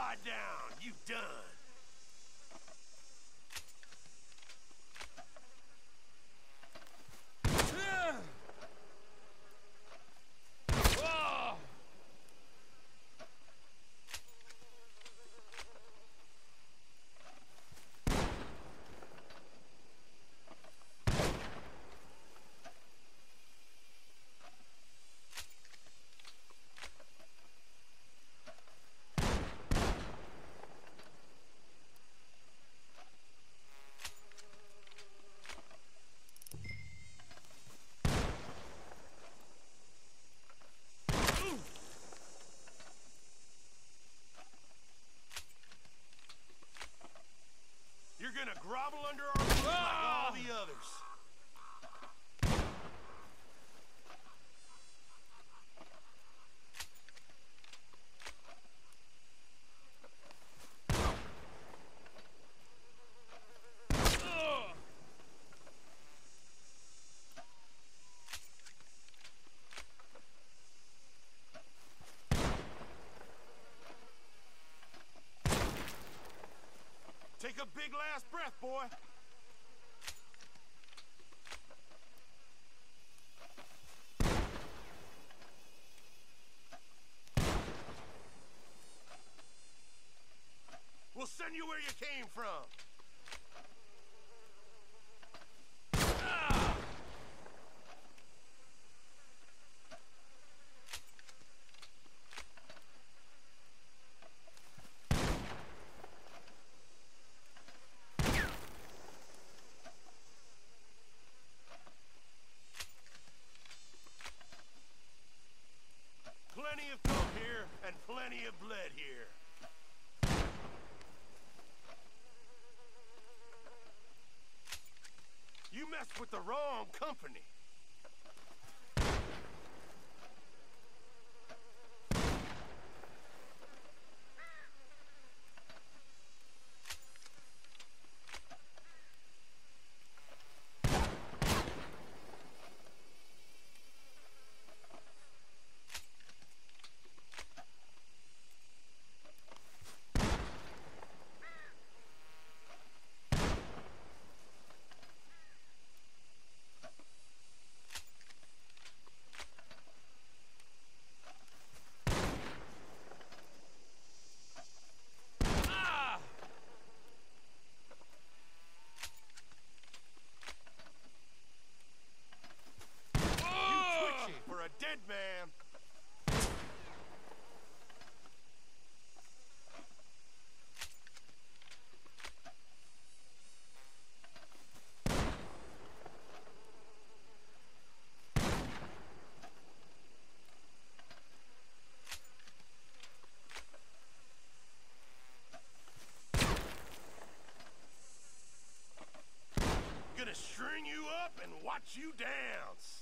Lie down. You done. A big last breath, boy. We'll send you where you came from. Here. You messed with the wrong company. Man. Gonna string you up and watch you dance.